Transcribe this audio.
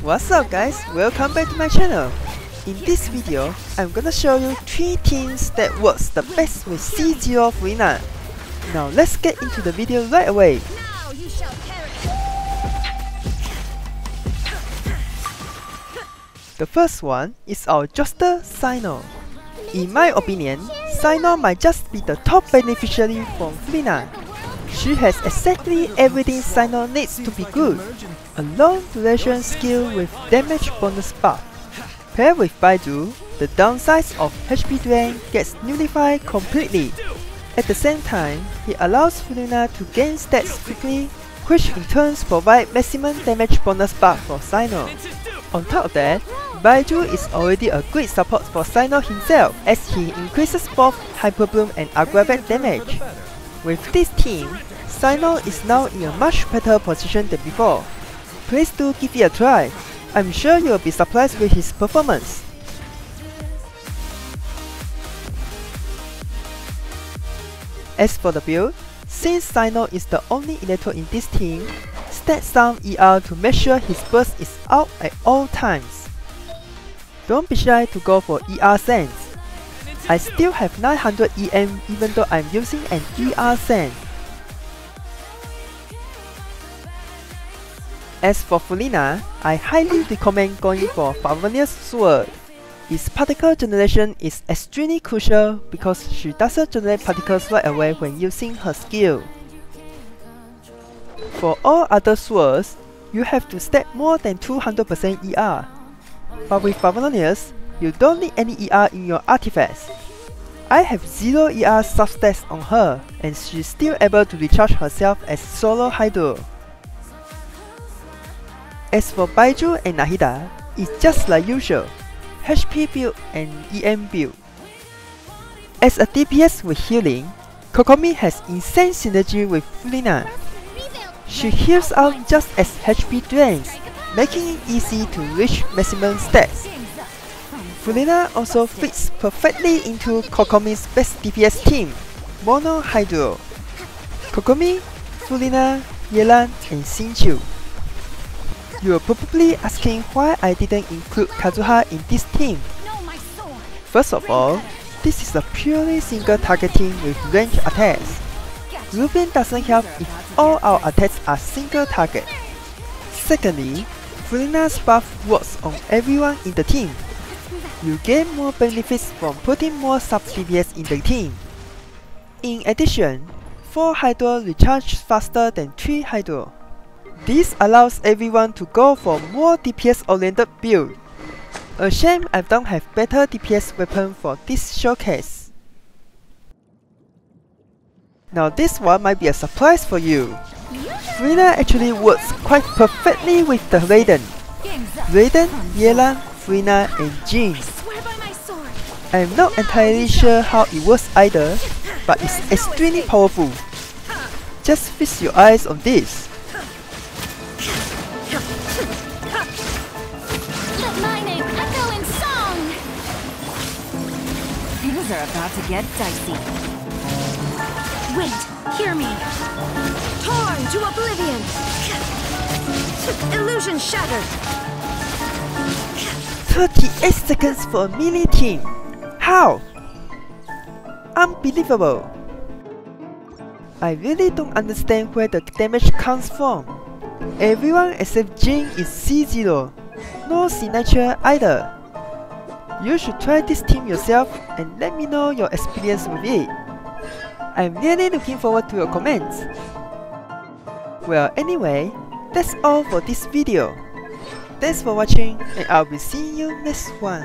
What's up guys, welcome back to my channel. In this video, I'm gonna show you 3 teams that works the best with C0 Furina. Now let's get into the video right away. The first one is our Joster Cyno. In my opinion, Cyno might just be the top beneficiary from Furina. She has exactly everything Cyno needs to be good. A long duration skill with damage bonus buff. Paired with Baizhu, the downsides of HP drain gets nullified completely. At the same time, he allows Furina to gain stats quickly, which in turn provide maximum damage bonus buff for Cyno. On top of that, Baizhu is already a great support for Cyno himself as he increases both Hyper Bloom and Aggravate damage. With this team, Cyno is now in a much better position than before. Please do give it a try. I'm sure you'll be surprised with his performance. As for the build, since Cyno is the only Electro in this team, stat down ER to make sure his burst is out at all times. Don't be shy to go for ER sands. I still have 900 EM even though I'm using an ER sands. As for Furina, I highly recommend going for Favonius Sword. Its particle generation is extremely crucial because she doesn't generate particles right away when using her skill. For all other swords, you have to stack more than 200% ER. But with Favonius, you don't need any ER in your artifacts. I have 0 ER substats on her, and she's still able to recharge herself as solo Hydro. As for Baizhu and Nahida, it's just like usual, HP build and EM build. As a DPS with healing, Kokomi has insane synergy with Furina. She heals out just as HP drains, making it easy to reach maximum stats. Furina also fits perfectly into Kokomi's best DPS team, Mono Hydro. Kokomi, Furina, Yelan, and Xingqiu. You're probably asking why I didn't include Kazuha in this team. First of all, this is a purely single targeting with range attacks. Rubin doesn't help if all our attacks are single target. Secondly, Furina's buff works on everyone in the team. You gain more benefits from putting more sub DPS in the team. In addition, 4 Hydro recharge faster than 3 Hydro. This allows everyone to go for more DPS oriented build. A shame I don't have better DPS weapon for this showcase. Now this one might be a surprise for you. Furina actually works quite perfectly with the Raiden. Raiden, Yelan, Furina and Jean. Swear by my sword. I'm not entirely sure how it works either, but it's extremely powerful. Just fix your eyes on this. Let my name echo in song. Things are about to get dicey. Wait, hear me. Torn to oblivion. Illusion shattered. 38 seconds for a melee team. How? Unbelievable. I really don't understand where the damage comes from. Everyone except Jean is C0. No signature either. You should try this team yourself and let me know your experience with it. I'm really looking forward to your comments. Well anyway, that's all for this video. Thanks for watching and I'll be seeing you next one.